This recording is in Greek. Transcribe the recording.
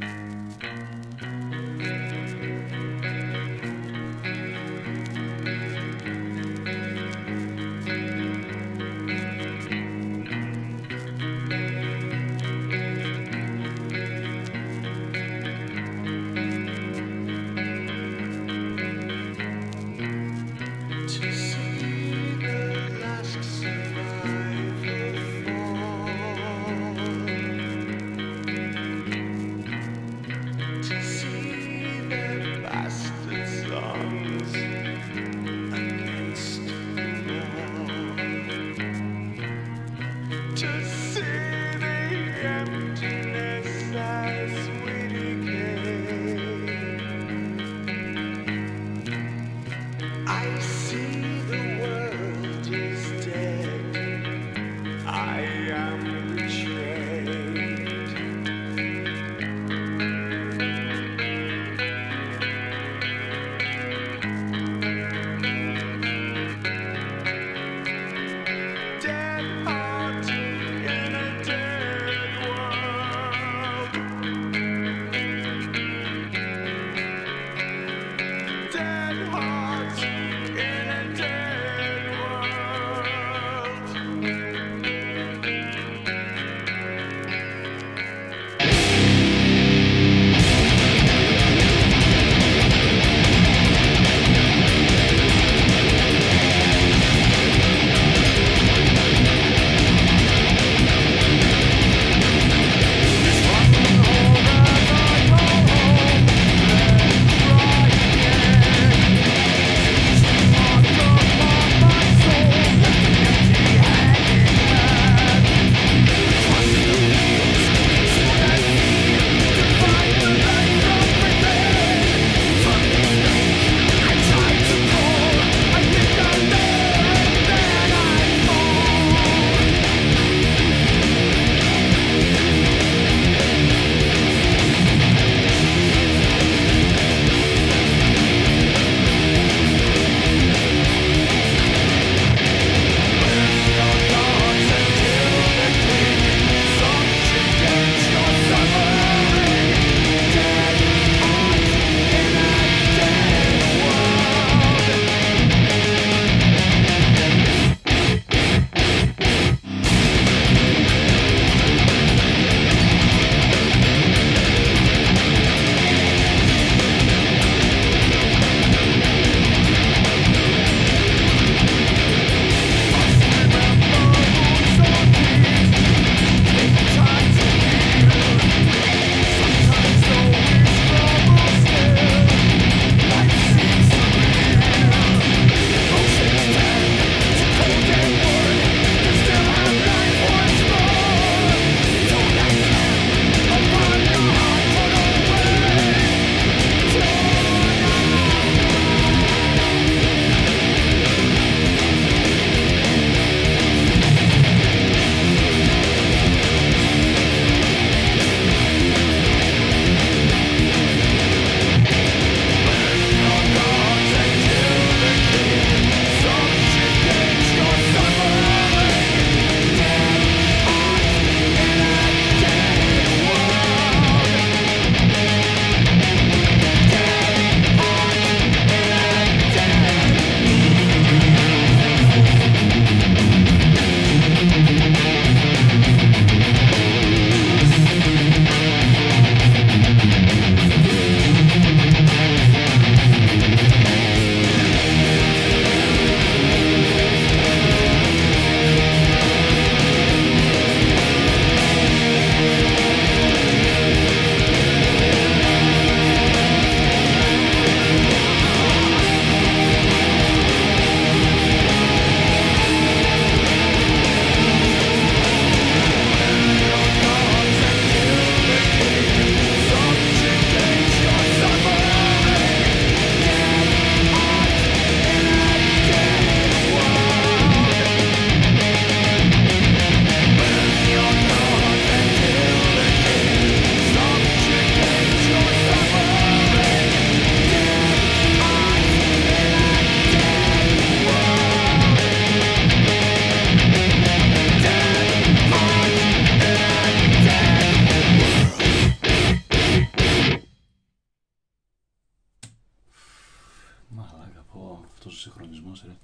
Mm-hmm. Αυτός ο συγχρονισμός, ρε.